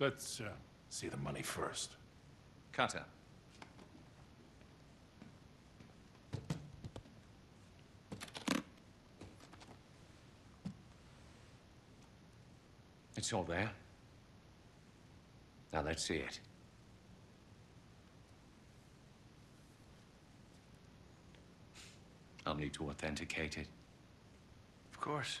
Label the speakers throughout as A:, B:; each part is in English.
A: Let's, uh, see the money first.
B: Cutter. It's all there. Now let's see it. I'll need to authenticate it.
C: Of course.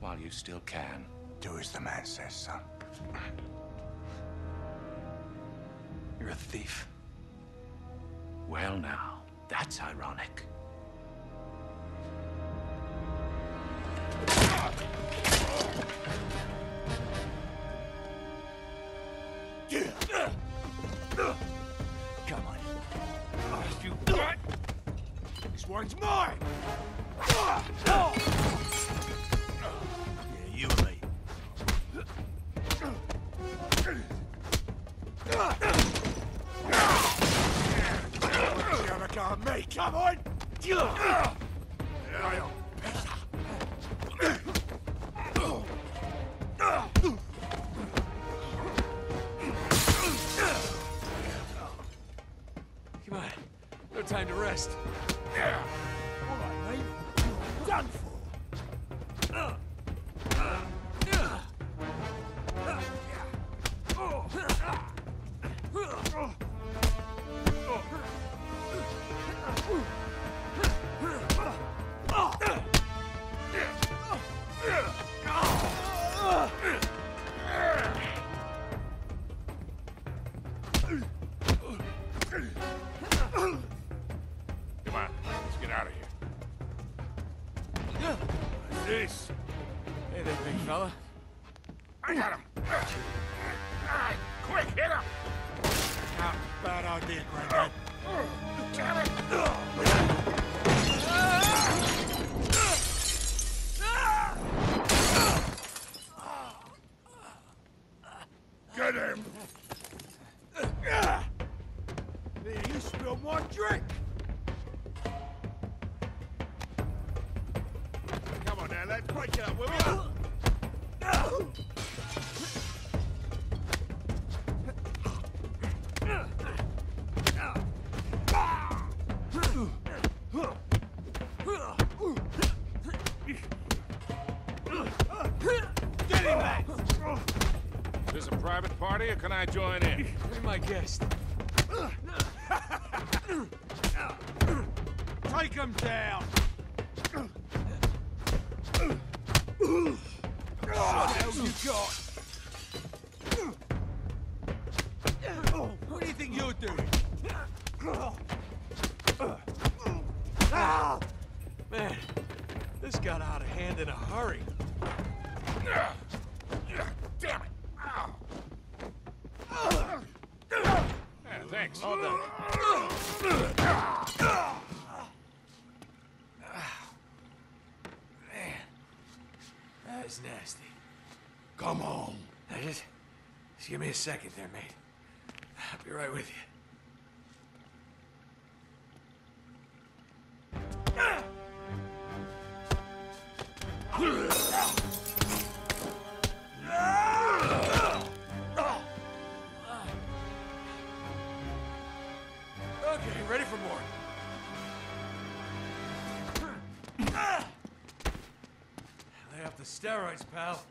B: While you still can.
D: Do as the man says, son.
C: You're a thief.
B: Well now, that's ironic.
A: Can I join in?
C: Be my guest.
D: Take him down!
C: Just give me a second there, mate. I'll be right with you. Okay, ready for more. Lay off the steroids, pal.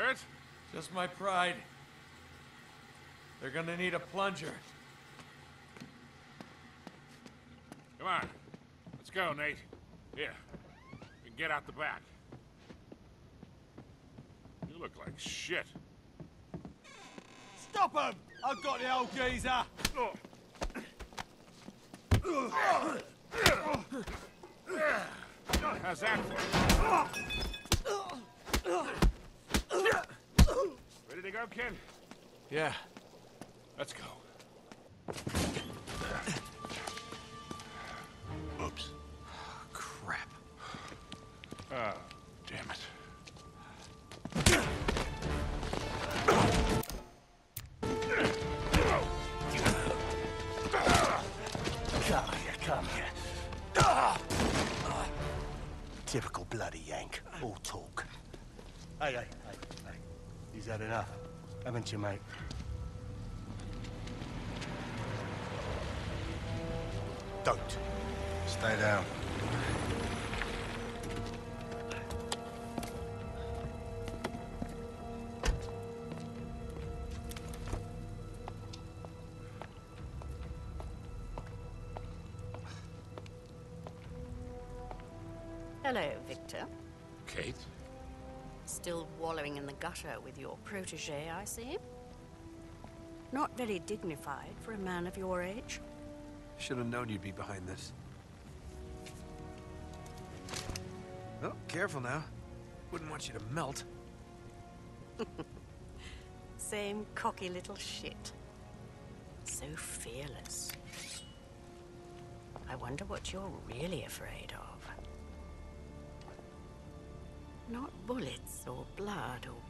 A: Hurt?
C: Just my pride. They're gonna need a plunger.
A: Come on. Let's go, Nate. Here. You can get out the back. You look like shit.
C: Stop him! I've got the old geezer!
A: How's that? Ready to go, kid?
C: Yeah.
A: Let's go. Oops.
C: Crap.
A: Oh, damn it.
D: Come here, come here. Typical bloody Yank. All talk. Hey, hey, hey, hey. He's had enough, haven't you, mate? Don't. Stay down.
E: Gutter with your protege, I see. Not very dignified for a man of your age.
C: Should have known you'd be behind this. Oh, careful now. Wouldn't want you to melt.
E: Same cocky little shit. So fearless. I wonder what you're really afraid of. Not bullets or blood or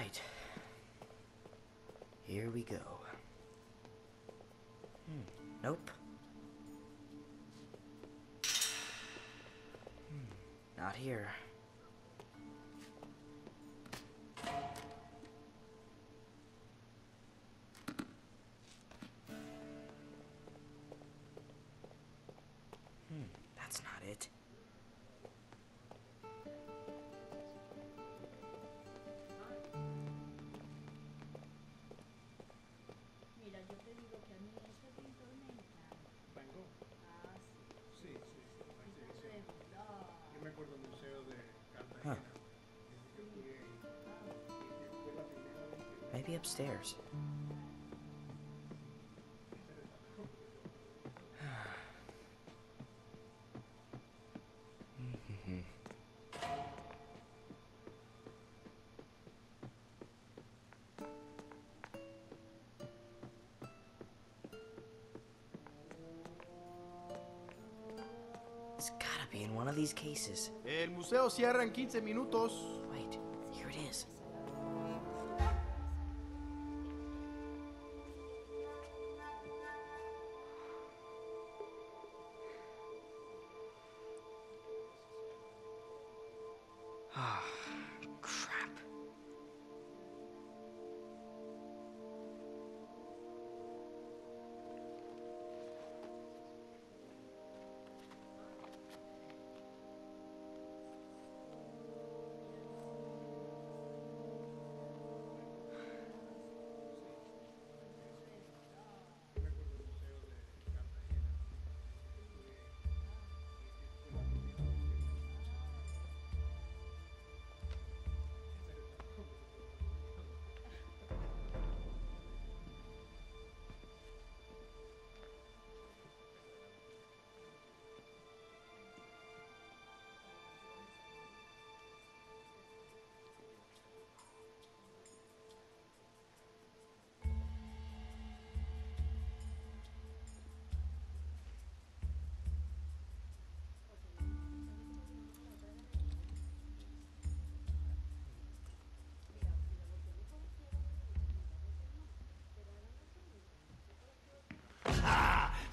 F: Right. Here we go. Hmm. Nope. Hmm. Not here. Maybe upstairs. It's gotta be in one of these cases.
G: El museo cierra en 15 minutos.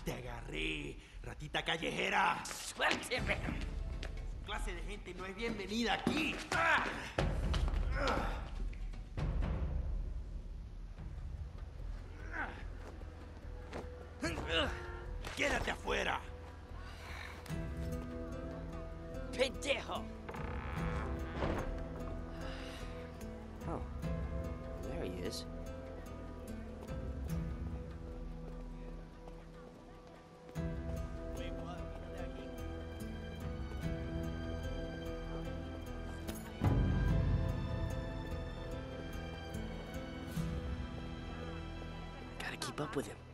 G: ¡Te agarré! ¡Ratita callejera!
F: Suélteme.
G: Clase de gente no es bienvenida aquí. ¡Ah! ¡Quédate afuera!
F: Pendejo. Gotta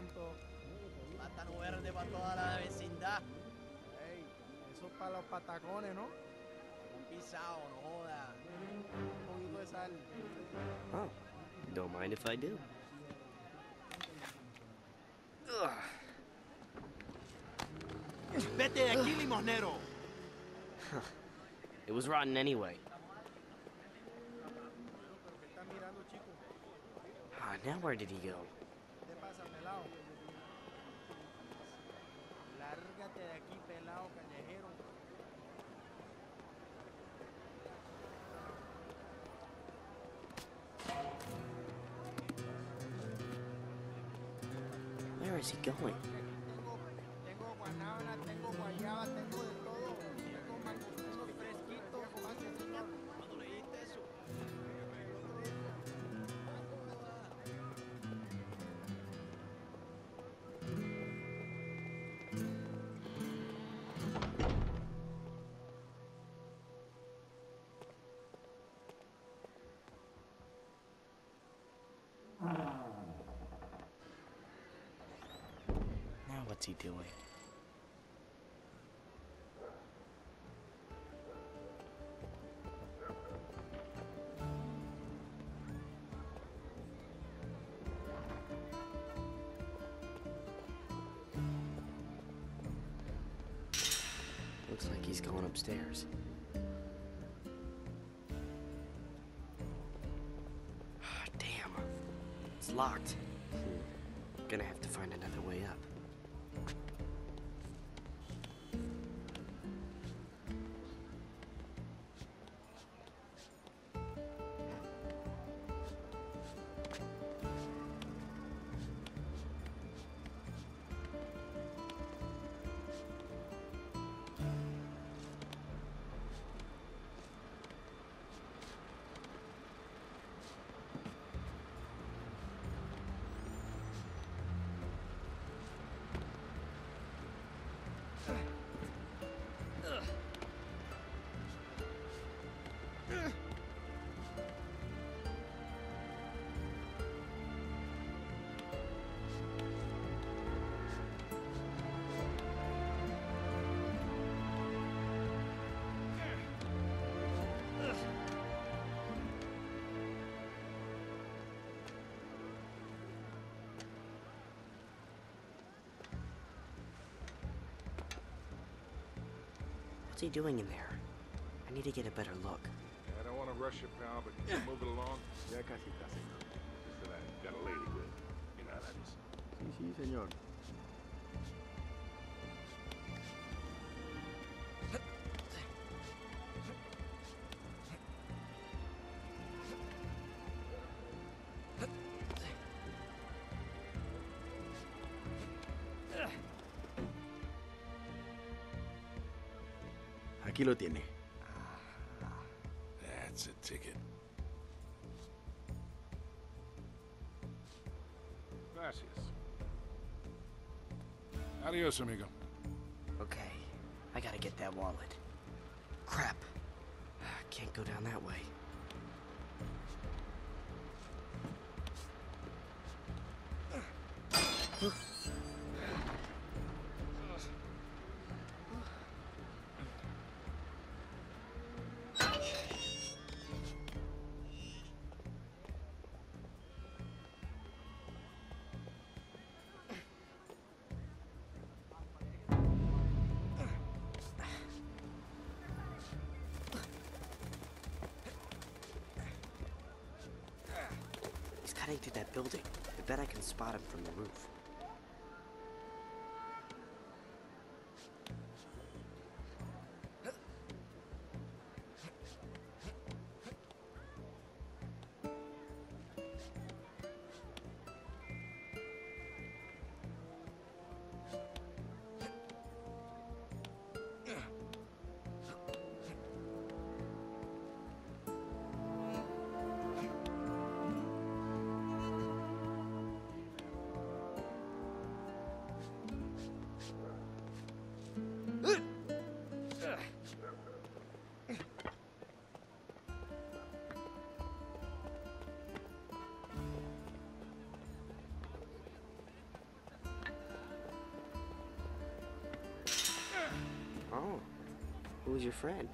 G: tanto.
H: Plátano verde para toda la vecindad.
G: Ey, eso es para los patacones, ¿no?
H: Un pisado, no joda.
G: Un poquito de sal.
F: Oh, don't mind if I do. Ugh.
G: Vete de aquí, limosnero.
F: It was rotten anyway.
G: ¿Qué estás mirando, chico?
F: Ah, now where did he go?
G: De aquí, pelado, callejero.
F: Where is he going? Ah, Damn. It's locked. Hmm. Gonna have to find another way up. What's he doing in there? I need to get a better look.
A: Yeah, I don't want to rush you, pal, but can you move it along?
I: Ya casi, casi.
A: Just that I got a lady with. You know how that is.
I: Sí, sí, señor. Aquí lo tiene.
A: That's a ticket. Gracias. Adios, amigo.
F: Okay, I gotta get that wallet. Crap. Can't go down that way. He's building. I bet I can spot him from the roof. Por your friend?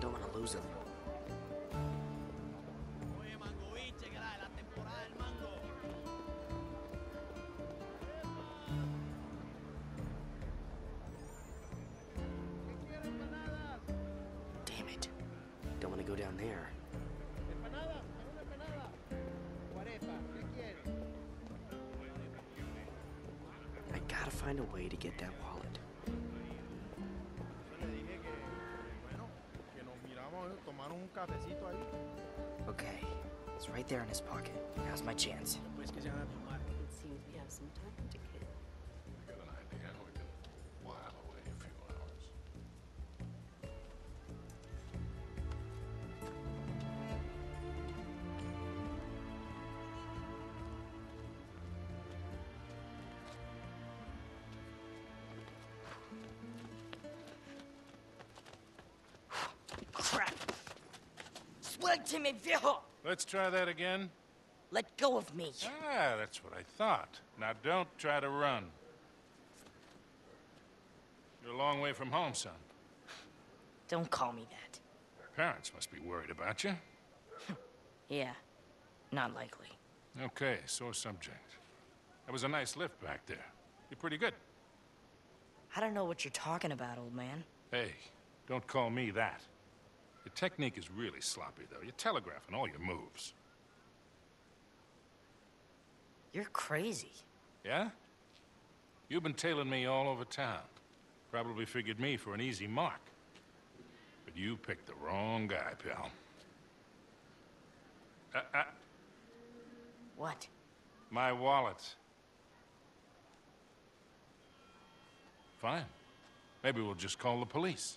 F: Don't want to lose him. Damn it. Don't want to go down there. I gotta find a way to get that wallet. Okay, it's right there in his pocket. Now's my chance. Viejo!
A: Let's try that again.
J: Let go of me.
A: Ah, that's what I thought. Now don't try to run. You're a long way from home, son.
J: Don't call me that.
A: Your Parents must be worried about you.
J: Yeah, not likely.
A: Okay, sore subject. That was a nice lift back there. You're pretty good.
J: I don't know what you're talking about, old man.
A: Hey, don't call me that. Your technique is really sloppy, though. You're telegraphing all your moves.
J: You're crazy.
A: Yeah? You've been tailing me all over town. Probably figured me for an easy mark. But you picked the wrong guy, pal. Uh, uh,
J: What?
A: my wallet. Fine. Maybe we'll just call the police.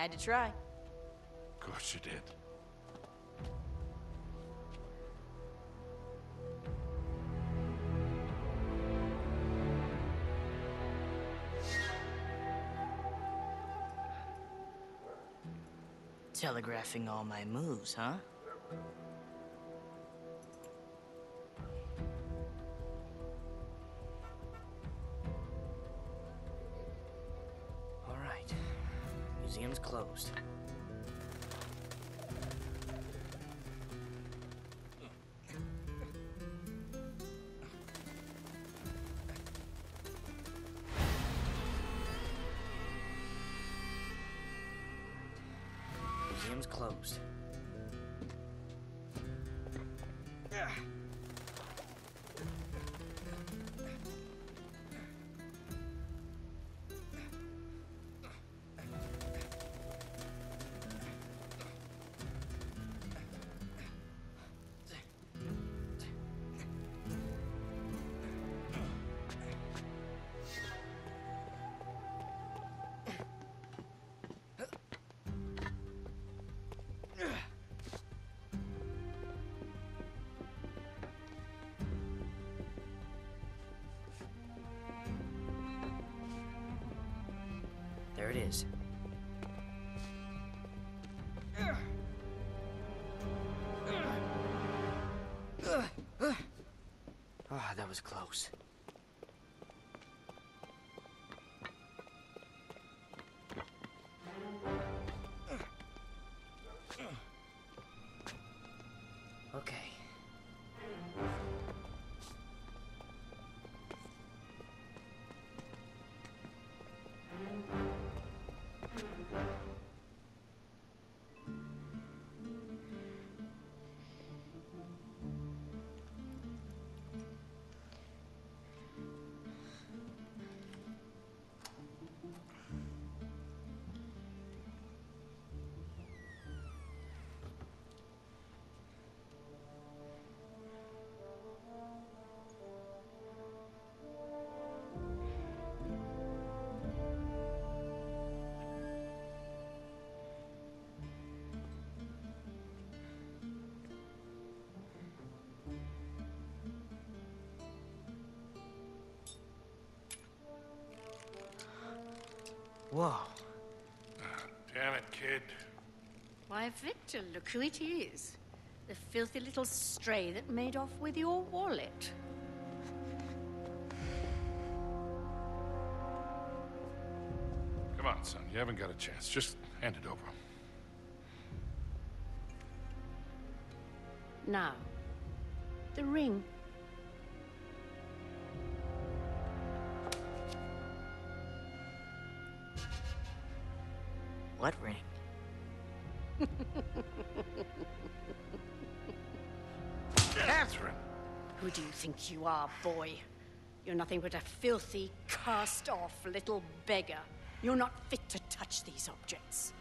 J: Had to try.
A: Of course you did.
J: Telegraphing all my moves, huh? Is. Ah, that was close. Whoa.
A: Ah, damn it, kid.
E: Why, Victor, look who it is. The filthy little stray that made off with your wallet.
A: Come on, son. You haven't got a chance. Just hand it over.
E: Now, the ring. Think you are, boy? You're nothing but a filthy, cast-off little beggar. You're not fit to touch these objects.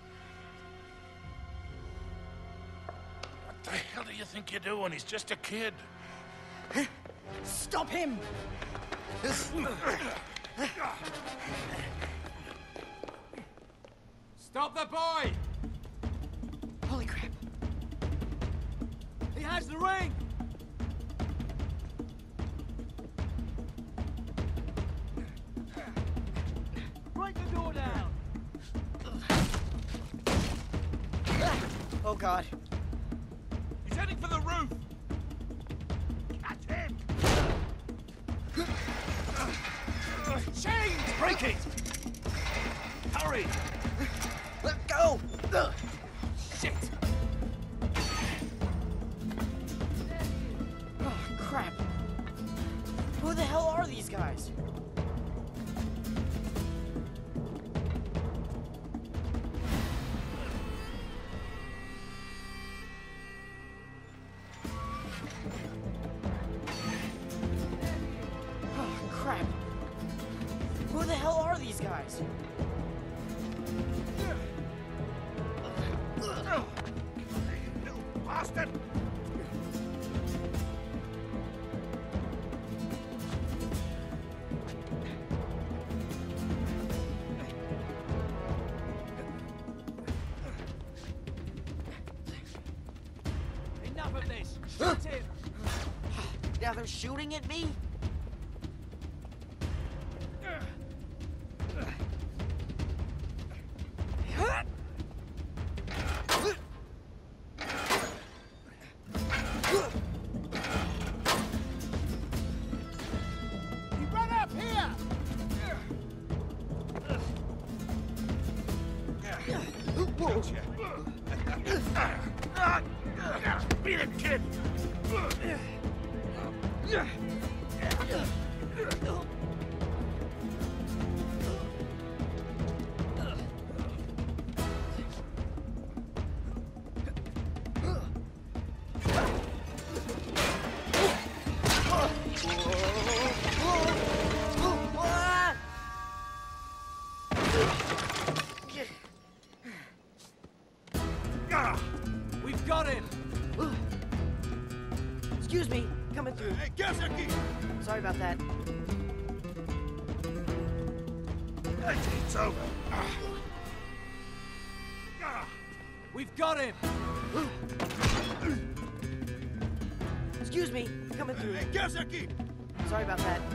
A: What the hell do you think you're doing? He's just a kid.
J: Stop him!
H: Stop the boy!
J: Holy crap. He has the ring! Oh god.
H: He's heading for the roof!
K: Catch him!
H: Chains! Break it! Hurry!
J: Let go!
H: Shit!
J: Oh, crap. Who the hell are these guys? Now they're shooting at me?
H: We've
K: Hey.
J: Sorry about that.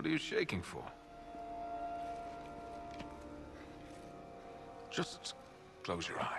C: What are you shaking for? Just close your eyes.